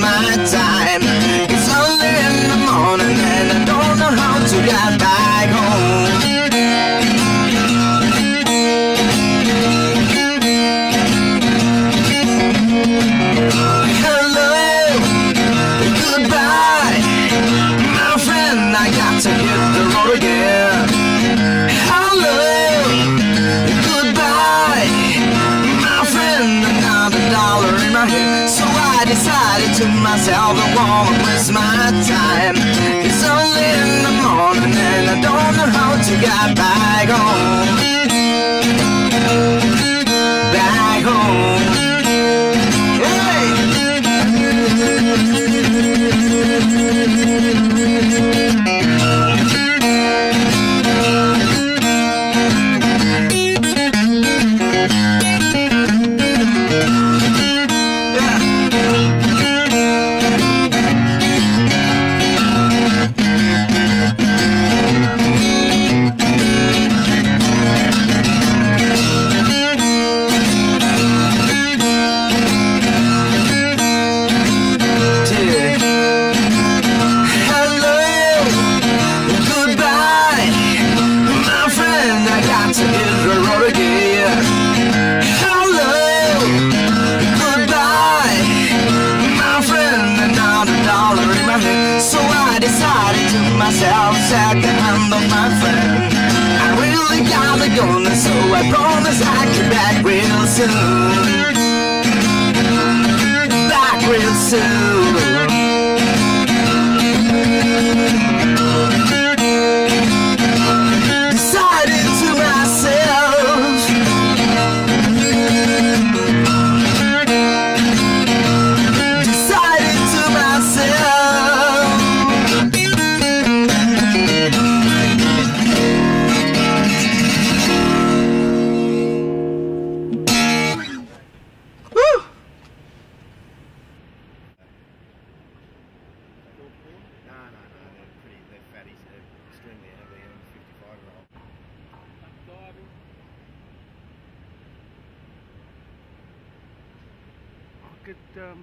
my time. decided to myself I won't waste my time It's only in the morning and I don't know how to get back home Back home hey! Yeah. second hand of my friend I really gotta go now so I promise I'll be back real soon. Back real soon. good um